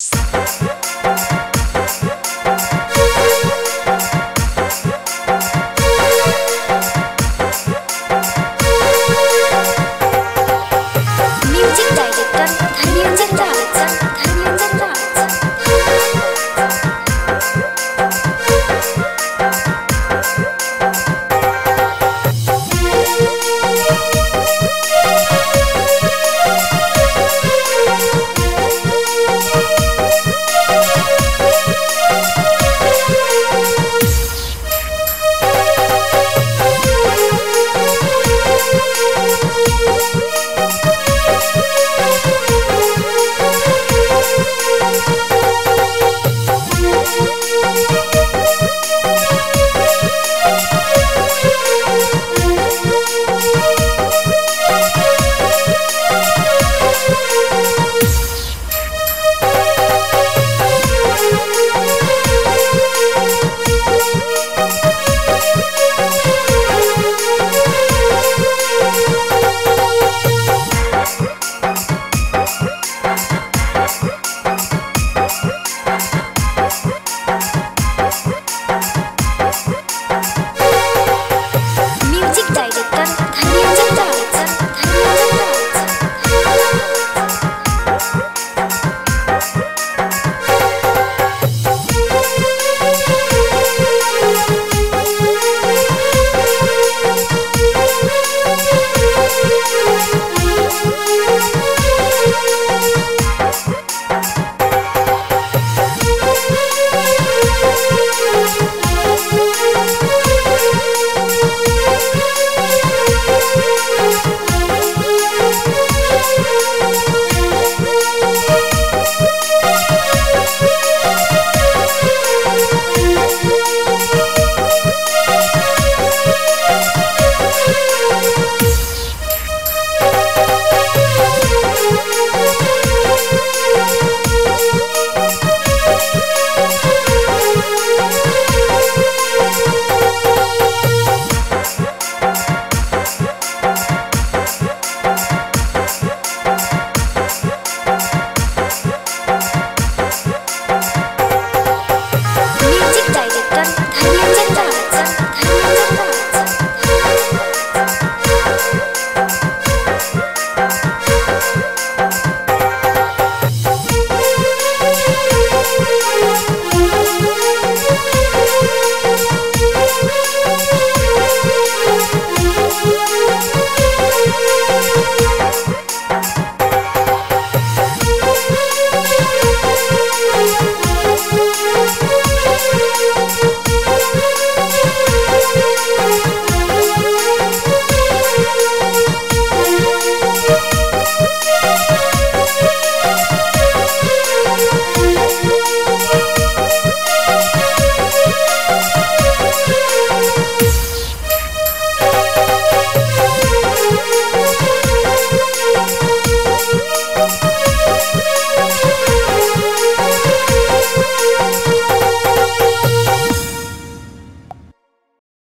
Stop.